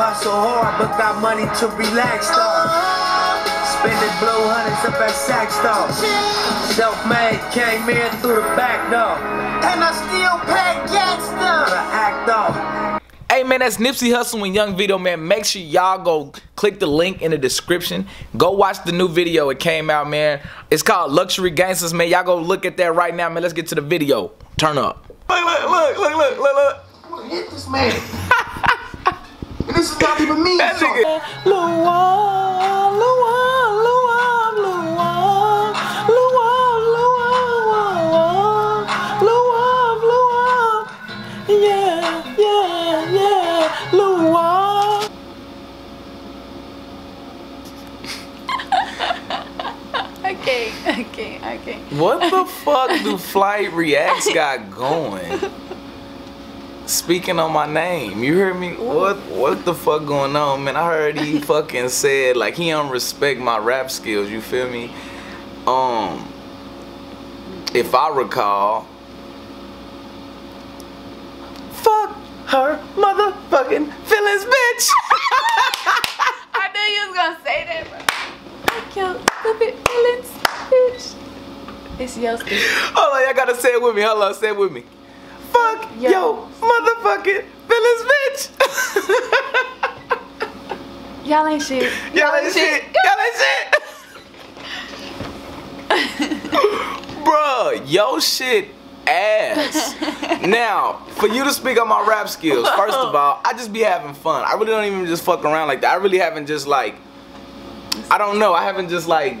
Hustle hard, but got money to relax though. Spending blue hundreds up at Saks though. Self-made, came in through the back though. And I still pay gangsta. Gotta act though. Hey man, that's Nipsey Hussle and Young Vedoe, man. Make sure y'all go click the link in the description. Go watch the new video. It came out, man. It's called Luxury Gangstas, man. Y'all go look at that right now, man. Let's get to the video. Turn up. Look, look, look, look, look, look, look. I'm hit this man. And this is not even me. That so- nigga. Luan, Luan, Luan, Luan, Luan, Luan, Luan, Luan. Yeah, yeah, yeah, Luan. I can't, I can't, I can't. What the fuck do Flight Reacts got going? Speaking on my name, you heard me? What what the fuck going on, man? I heard he fucking said like he don't respect my rap skills. You feel me? Um, if I recall, fuck her motherfucking feelings, bitch. I knew you was gonna say that, bro. Fuck your stupid feelings, bitch. It's your stupid. Hold on, y'all gotta say it with me. Hold on, say it with me. Yo. yo, motherfucking feelings, bitch. Y'all ain't shit. Y'all ain't shit. Y'all ain't shit. Bruh, yo shit ass. now, for you to speak on my rap skills, first of all, I just be having fun. I really don't even just fuck around like that. I really haven't just like, I don't know. I haven't just like,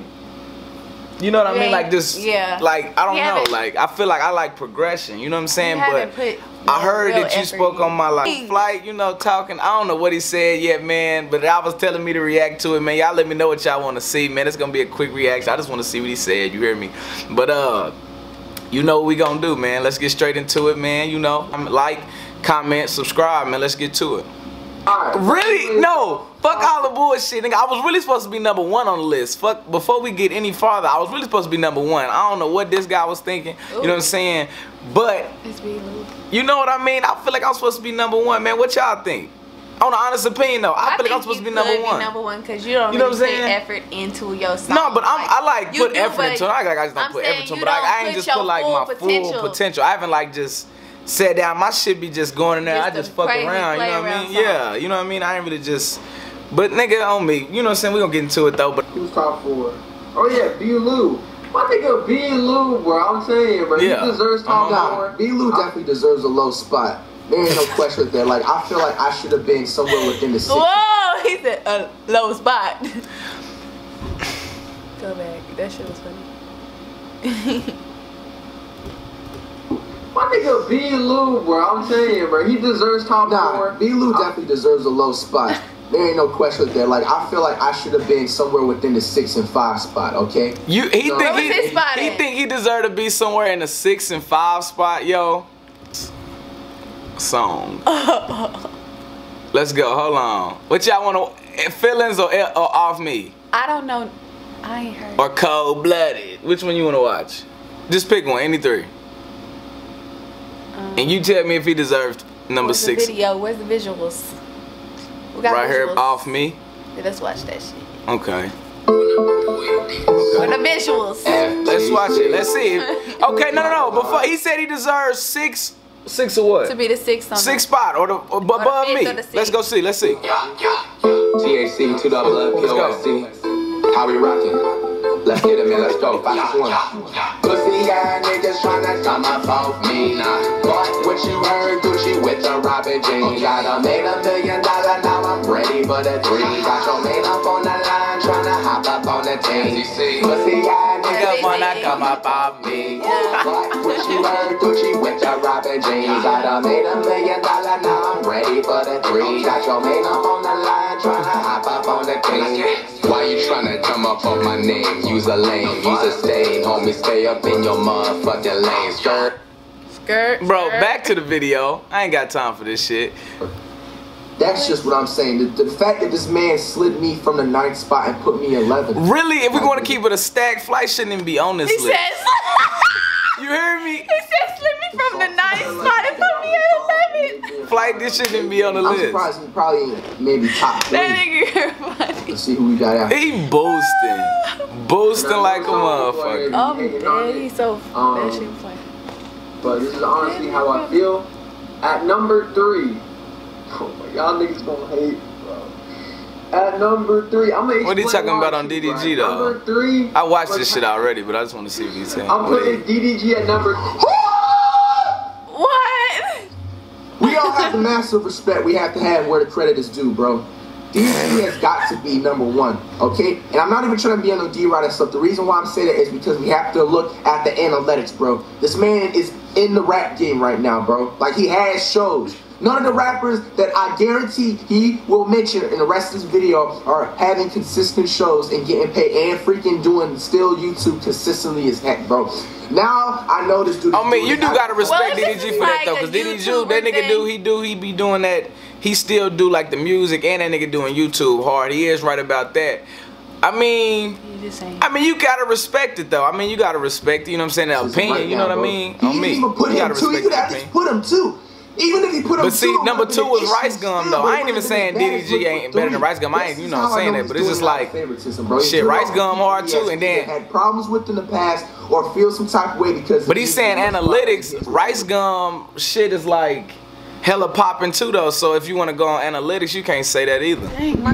you know what I mean? Like just, yeah. like I don't You know. Like I feel like I like progression. You know what I'm saying? But put I heard that you spoke on my like flight, you know, talking. I don't know what he said yet, man, but I was telling me to react to it, man. Y'all let me know what y'all want to see, man. It's gonna be a quick reaction. I just want to see what he said. You hear me? But uh, you know what we gonna do, man. Let's get straight into it, man. You know, like, comment, subscribe, man. Let's get to it. Alright. Really? No. Fuck all the bullshit, nigga. I was really supposed to be number one on the list. Fuck. Before we get any farther, I was really supposed to be number one. I don't know what this guy was thinking. You know what I'm saying? But It's be Lou. you know what I mean? I feel like I'm supposed to be number one, man. What y'all think? On an honest opinion, though, I, feel like I'm supposed to be number one. number one because you don't You know really what I'm put saying? effort into your song. No, but I'm, I like put do, effort into it. I, like, I just don't I'm put effort into it, but I, I ain't just put like my potential. full potential. I haven't like just sat down. My shit be just going in there. Just I a just fuck around. You know what I mean? song. Yeah, you know what I mean? I ain't really just. But nigga on me, you know what I'm saying? We gonna get into it though. But Who's top four? Oh yeah, B. Lou. My nigga B. Lou, bro. I'm saying, bro. Yeah. He deserves top Uh-huh. four. B. Lou definitely deserves a low spot. There ain't no question with that. Like, I feel like I should have been somewhere within the six. Whoa, he said a low spot. Go back. That shit was funny. My nigga B. Lou, bro. I'm saying, bro. He deserves top Nah, four. B. Lou definitely deserves a low spot. There ain't no question with that. Like, I feel like I should have been somewhere within the six and five spot, okay? you, he No. think Where he, his spot he at? think he deserved to be somewhere in the six and five spot, yo. Song. Let's go. Hold on. What y'all want to? Feelings or, or off me? I don't know. I ain't heard. or cold blooded? Which one you want to watch? Just pick one, any three. Um, And you tell me if he deserved number where's six. The video. Where's the visuals? We got Right here, off me. Yeah, let's watch that shit. Okay. Where the visuals? Let's watch it. Let's see. If, okay, no, no, no. Before he said he deserves six, six or what? to be the sixth on Six the, spot or the or above fifth me. the. Let's go see. Let's see. THC, two double up, Let's go. How we rockin'? Let's get it, man. Let's go. Five, one. Ass niggas tryna come off me. But what you heard, Gucci with the Robert jeans. Got a made a million dollar, I'm ready for the three. Got your man up on the line, tryna hop up on the team. Pussy ass Nigga niggas wanna come up off me. but what you heard, Gucci with the Robert jeans. Got a made a million dollar, now I'm ready for the three. Got your man up on the line, tryna hop up on the team. Why you tryna come up on my name? Use a lame, use a stain, homie. Stay up in your motherfucking lane, skirt. skirt. Bro, skirt. back to the video. I ain't got time for this shit. That's just what I'm saying. The, the fact that this man slid me from the ninth spot and put me 11. Really, if we want to keep it a stack, flight shouldn't even be on this He list. says. You heard me? he said slip me from the ninth spot and put me at eleven. What? Flight, this shouldn't be on the I'm list. surprised he probably in maybe top three. That nigga funny. Let's see who we got out. He boasting. Boosting like a motherfucker. Oh, Hating man, he's so Um, that shit funny. But this is honestly how I feel. At number three, oh my, y'all niggas gonna hate, bro. At number three, I'm gonna What he explain talking about on DDG right? though? Number three. I watched this shit already, but I just want to see what he's saying. I'm putting he- DDG at number. What? We all have the massive respect we have to have where the credit is due, bro. DDG has got to be number one, okay? And I'm not even trying to be on no D-Rod and stuff. The reason why I'm saying that is because we have to look at the analytics, bro. This man is in the rap game right now, bro. Like, he has shows. None of the rappers that I guarantee he will mention in the rest of this video are having consistent shows and getting paid and freaking doing still YouTube consistently as heck, bro. Now I know this dude. is I mean, you do doing- gotta respect Well, DDG is for that though, a cause DDG, YouTuber that nigga do, he do, he be doing that. He still do like the music and that nigga doing YouTube hard. He is right about that. I mean, You. I mean, you gotta respect it though. I mean, you gotta respect, it, you know what I'm saying, that opinion. right you know now, what I mean? He On didn't me, even put you him gotta two. You respect could the at least opinion. put him two. Even if he put him But see, two, number two would've is been Rice Gum, though. I ain't even saying DDG ain't better than. Rice Gum. I ain't- you know what I'm saying know that, but it's just it out of like, shit, Rice Gum hard he too, and then- had problems with in the past or feel some type of way because. But he's saying analytics, Rice Gum shit is like hella popping too though. So if you want to go on analytics, you can't say that either.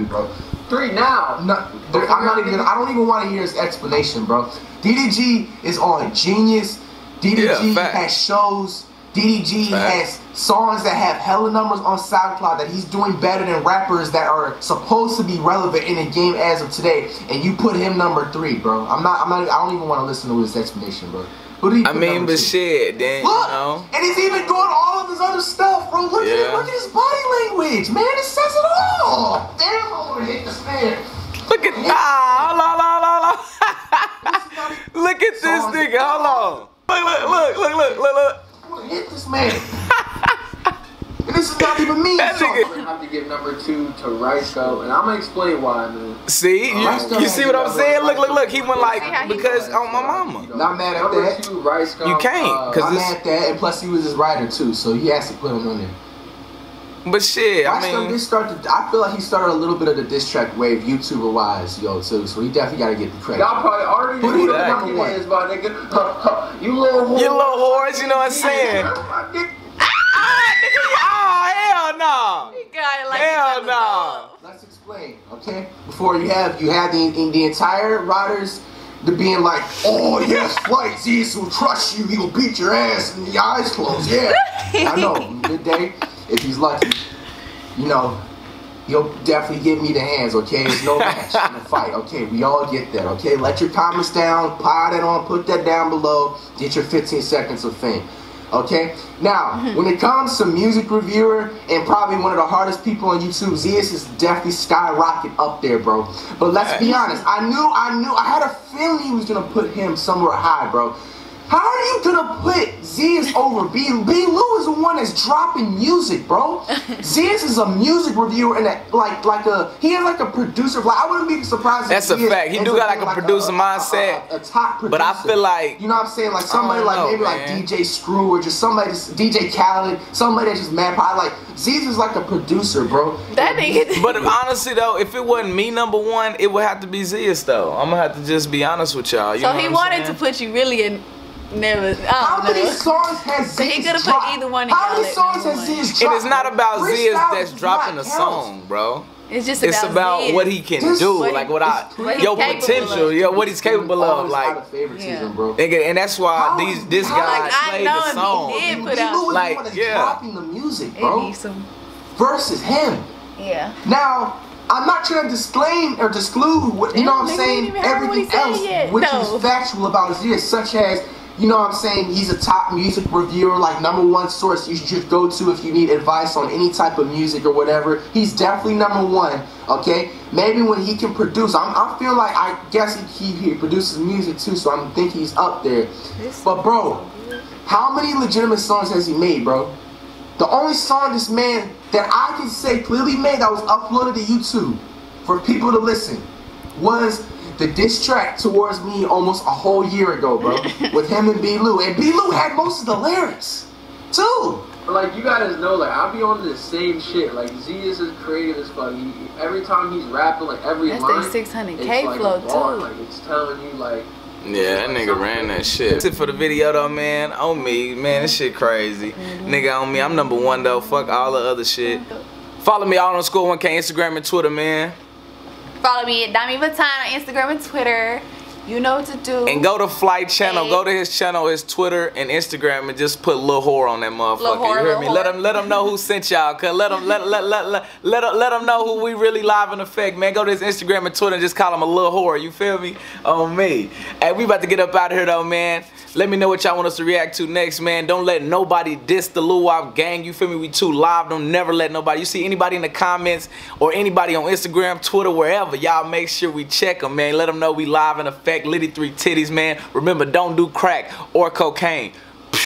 bro. Three now. I'm not, I'm not even. I don't even want to hear his explanation, bro. DDG is on Genius. DDG Yeah, has shows. DDG has songs that have hella numbers on SoundCloud that he's doing better than rappers that are supposed to be relevant in the game as of today. And you put him number three, bro. I'm not. I'm not. I don't even want to listen to his explanation, bro. Who did he I mean, but two? shit, then you Look, know. and he's even doing all of his other stuff, bro. Look at Yeah. it, look at his body language, man. It says it all. Damn, I'm gonna hit this man. Look at ah, hold on, hold on. look at this nigga. Hold on. Look, look, look, look, look, look, look. I'm gonna hit this man. and this is not even me. That talking. nigga- I'm gonna have to give number two to Rice Gum, and I'm gonna explain why, man. See, Rice you, Gum you see what I'm saying? Look, look, look. He went like he because on my mama. Not mad at number that. two, Rice You can't, uh, 'cause I'm mad at that, and plus he was his writer too, so he has to put him on there. But shit, I mean, did start. To, I feel like he started a little bit of the diss track wave, YouTuber wise, yo, too. So he definitely got to get the credit. Y'all probably already Put knew it what the at number it one. is, my nigga. Huh, huh, you little whore. you little whores, you know what I'm saying? My nigga. Ah, nigga, oh hell no. You got it like Hell no. Let's explain, okay? Before you have you have the in the entire riders the being like, oh yes, Flight Z will trust you, he will beat your ass and your eyes closed. Yeah, I know. Good day, if he's lucky, you know, he'll definitely give me the hands. Okay, there's no match in the fight. Okay, we all get that. Okay, let your comments down, pile that on, put that down below, get your 15 seconds of fame. Okay, now mm-hmm. when it comes to music reviewer and probably one of the hardest people on YouTube, Zias is definitely skyrocket up there, bro. But let's be honest, I knew, I knew, I had a feeling he was gonna put him somewhere high, bro. How are you gonna put Zias over B? B. Lou is the one that's dropping music, bro. Zias is a music reviewer and a, like like a he is like a producer. Like I wouldn't be surprised. if That's a fact. He do got like being a producer mindset. a, a, top producer. But I feel like- you know what I'm saying, like somebody like know, maybe man. like DJ Screw or just somebody DJ Khaled, somebody that's just mad pie. Like Zias is like a producer, bro. That nigga. But honestly though, if it wasn't me number one, it would have to be Zias though. I'm gonna have to just be honest with y'all. You So know he what I'm wanted saying? to put you really in. Never. How I don't many songs has So he Zias could've put dropped? either one of How many songs number has one. Zias And dropped? it's not about Zias that's dropping a song, bro. It's just It's about, about what he can Just do, what like he- what I, what yo he capable potential, of. yo what he's capable of, like, of favoritism, Yeah. bro. nigga, and that's why How- these this how- guy Like, I played know the if he song. did. Put out- Like, yeah. dropping the music, bro. some. Versus him. Yeah. Now, I'm not trying to disclaim or disclude what you know what I'm saying, ain't even heard what he everything else which No. is factual about his Zia, such as you know what I'm saying, he's a top music reviewer, like number one source you should go to if you need advice on any type of music or whatever. He's definitely number one, okay? Maybe when he can produce, I'm, I feel like, I guess he, he, he produces music too, so I think he's up there. But bro, how many legitimate songs has he made, bro? The only song this man that I can say clearly made that was uploaded to YouTube for people to listen was the diss track towards me almost a whole year ago, bro, with him and B. Lou. And B. Lou had most of the lyrics, too. like you gotta know, like I'll be on the same shit. Like Z is as creative as fuck. He, every time he's rapping, like every That's line, their 600K it's like flow, too. Like it's telling you, like Yeah, that nigga ran that shit. That's it for the video though, man. On me, man, this shit crazy. Mm-hmm. Nigga on me, I'm number one though. Fuck all the other shit. Follow me all on School 1K Instagram and Twitter, man. Follow me at Domi Vuitton on Instagram and Twitter. You know what to do. And go to Flight Channel. Go to his channel, his Twitter and Instagram, and just put Lil Whore on that motherfucker. Whore, you hear me? Whore. Let him let him know who sent y'all. Cause let him let let let let let let, let him know who we really live in effect, man. Go to his Instagram and Twitter and just call him a Lil Whore. You feel me? On me. Hey, we about to get up out of here though, man. Let me know what y'all want us to react to next, man. Don't let nobody diss the Lil Wop gang. You feel me? We too live. Don't never let nobody. You see anybody in the comments or anybody on Instagram, Twitter, wherever, y'all make sure we check them, man. Let them know we live in effect. Liddy three titties, man. Remember, don't do crack or cocaine.